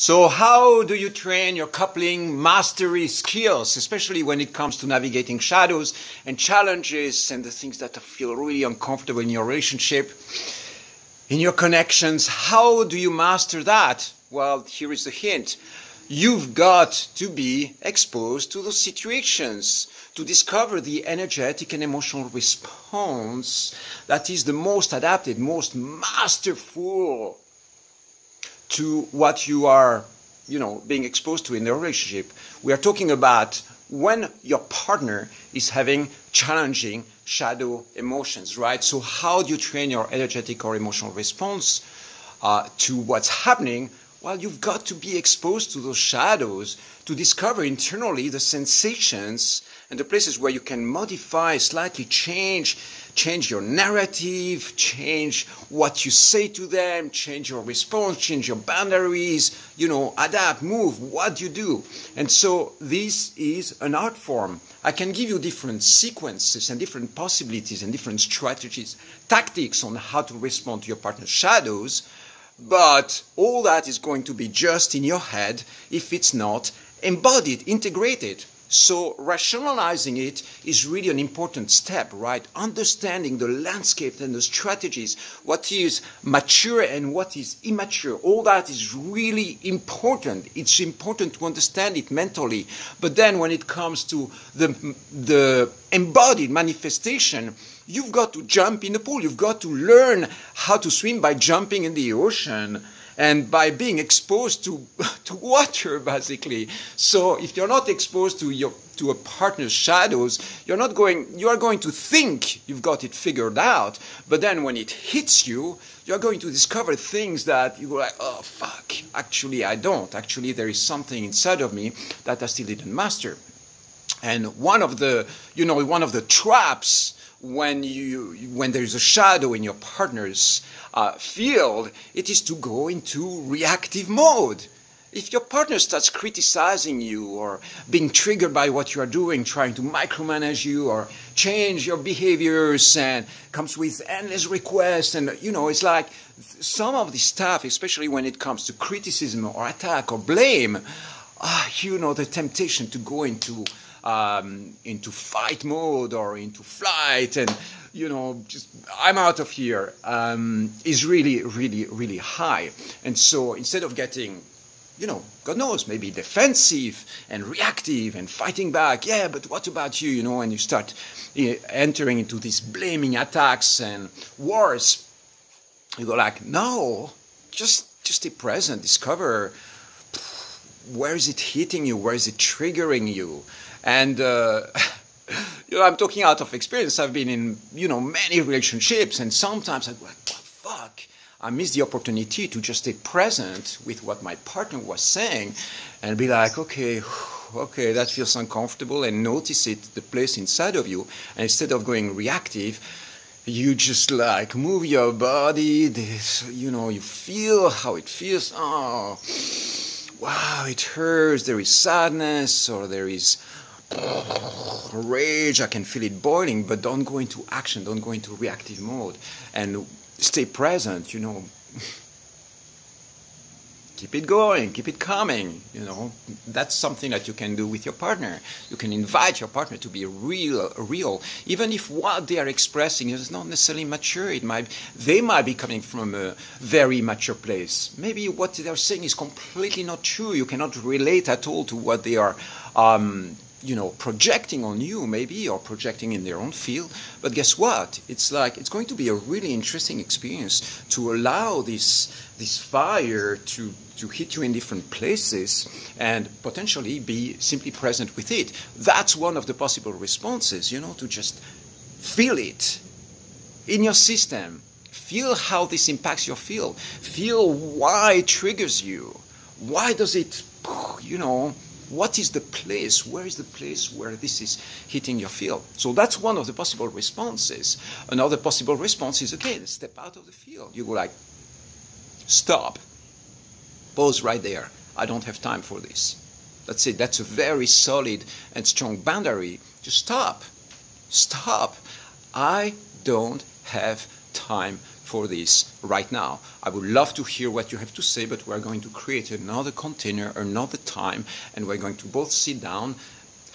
So how do you train your coupling mastery skills, especially when it comes to navigating shadows and challenges and the things that feel really uncomfortable in your relationship, in your connections? How do you master that? Well, here is the hint. You've got to be exposed to those situations to discover the energetic and emotional response that is the most adapted, most masterful to what you are, you know, being exposed to in the relationship. We are talking about when your partner is having challenging shadow emotions, right? So how do you train your energetic or emotional response uh, to what's happening? Well, you've got to be exposed to those shadows to discover internally the sensations and the places where you can modify, slightly change, change your narrative, change what you say to them, change your response, change your boundaries, you know, adapt, move, what you do. And so this is an art form. I can give you different sequences and different possibilities and different strategies, tactics on how to respond to your partner's shadows, but all that is going to be just in your head if it's not embodied, integrated. So rationalizing it is really an important step, right? Understanding the landscape and the strategies, what is mature and what is immature, all that is really important. It's important to understand it mentally. But then when it comes to the, the embodied manifestation, you've got to jump in the pool. You've got to learn how to swim by jumping in the ocean and by being exposed to, to water basically. So if you're not exposed to your to a partner's shadows you're not going you are going to think you've got it figured out. But then when it hits you you're going to discover things that you go like oh fuck. Actually i don't. Actually there is something inside of me that i still didn't master. And one of the you know one of the traps when you when there is a shadow in your partner's uh, field, it is to go into reactive mode. If your partner starts criticizing you or being triggered by what you are doing, trying to micromanage you or change your behaviors and comes with endless requests and you know, it's like some of this stuff, especially when it comes to criticism or attack or blame, ah, you know, the temptation to go into um, into fight mode or into flight and you know just i'm out of here um, is really really really high. And so instead of getting you know god knows maybe defensive and reactive and fighting back yeah but what about you? You know and you start uh, entering into these blaming attacks and wars you go like no just just stay present discover where is it hitting you? Where is it triggering you and uh, you know, I'm talking out of experience. I've been in you know many relationships, and sometimes I go like, what fuck? I miss the opportunity to just stay present with what my partner was saying, and be like, okay, okay, that feels uncomfortable, and notice it, the place inside of you, and instead of going reactive. You just like move your body, this, you know, you feel how it feels. Oh, wow, it hurts. There is sadness, or there is rage, I can feel it boiling, but don't go into action, don't go into reactive mode, and stay present, you know. keep it going, keep it coming, you know. That's something that you can do with your partner. You can invite your partner to be real, real, even if what they are expressing is not necessarily mature. It might, they might be coming from a very mature place. Maybe what they are saying is completely not true. You cannot relate at all to what they are um, you know, projecting on you maybe or projecting in their own field. But guess what? It's like it's going to be a really interesting experience to allow this this fire to to hit you in different places and potentially be simply present with it. That's one of the possible responses, you know, to just feel it in your system. Feel how this impacts your field. Feel why it triggers you. Why does it, you know, what is the place? Where is the place where this is hitting your field? So that's one of the possible responses. Another possible response is okay, step out of the field. You go like, stop, pause right there. I don't have time for this. That's it. That's a very solid and strong boundary. Just stop. Stop. I don't have time for this right now. I would love to hear what you have to say, but we're going to create another container, another time, and we're going to both sit down,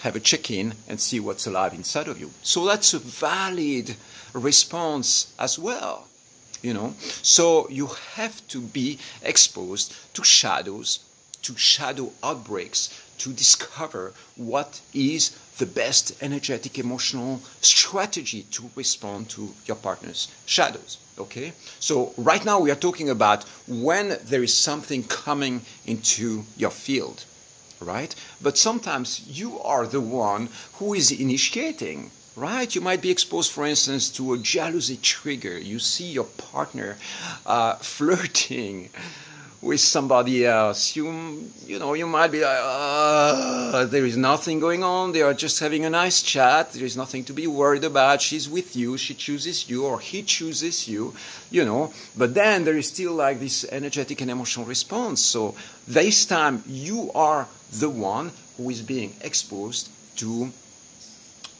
have a check-in, and see what's alive inside of you. So that's a valid response as well. You know, so you have to be exposed to shadows, to shadow outbreaks, to discover what is the best energetic emotional strategy to respond to your partner's shadows okay? So right now we are talking about when there is something coming into your field right? But sometimes you are the one who is initiating right? You might be exposed for instance to a jealousy trigger. You see your partner uh, flirting with somebody else. You, you know, you might be like, uh, there is nothing going on. They are just having a nice chat. There is nothing to be worried about. She's with you. She chooses you or he chooses you, you know. But then there is still like this energetic and emotional response. So this time you are the one who is being exposed to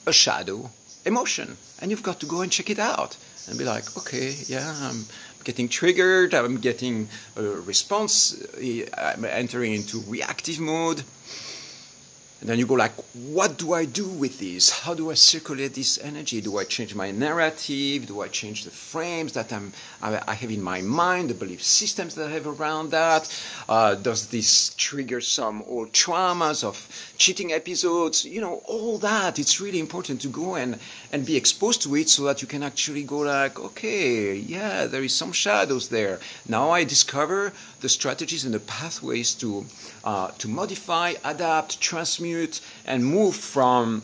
a shadow emotion. And you've got to go and check it out and be like, okay, yeah, I'm getting triggered, I'm getting a response, eh, I'm entering into reactive mode. And then you go like, what do I do with this? How do I circulate this energy? Do I change my narrative? Do I change the frames that I'm, I have in my mind, the belief systems that I have around that? Uh, does this trigger some old traumas of cheating episodes? You know, all that. It's really important to go and, and be exposed to it so that you can actually go like, okay, yeah, there is some shadows there. Now I discover the strategies and the pathways to, uh, to modify, adapt, transmute, and move from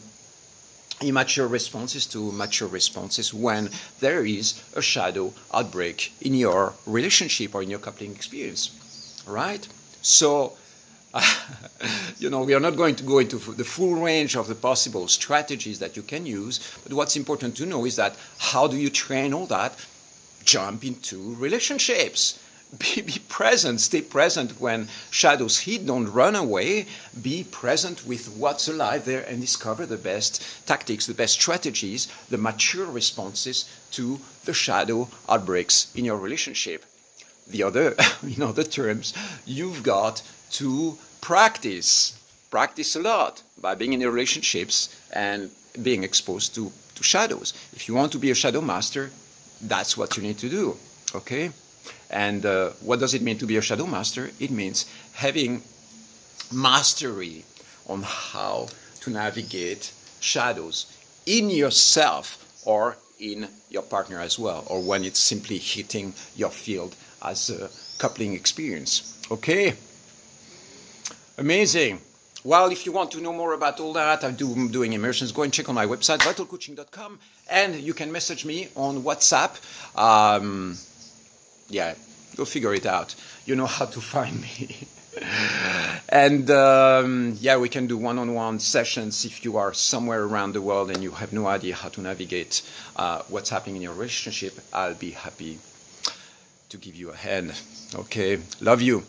immature responses to mature responses when there is a shadow outbreak in your relationship or in your coupling experience. Right? So, you know, we are not going to go into the full range of the possible strategies that you can use, but what's important to know is that how do you train all that? Jump into relationships be, be present, stay present when shadows hit, don't run away, be present with what's alive there and discover the best tactics, the best strategies, the mature responses to the shadow outbreaks in your relationship. The other, in other terms, you've got to practice, practice a lot by being in your relationships and being exposed to, to shadows. If you want to be a shadow master, that's what you need to do, okay? And uh, what does it mean to be a shadow master? It means having mastery on how to navigate shadows in yourself or in your partner as well, or when it's simply hitting your field as a coupling experience. Okay? Amazing. Well, if you want to know more about all that, I'm doing immersions. Go and check on my website, vitalcoaching.com, and you can message me on WhatsApp. Um, yeah, go figure it out. You know how to find me. and um, yeah, we can do one on one sessions if you are somewhere around the world and you have no idea how to navigate uh, what's happening in your relationship. I'll be happy to give you a hand. Okay, love you.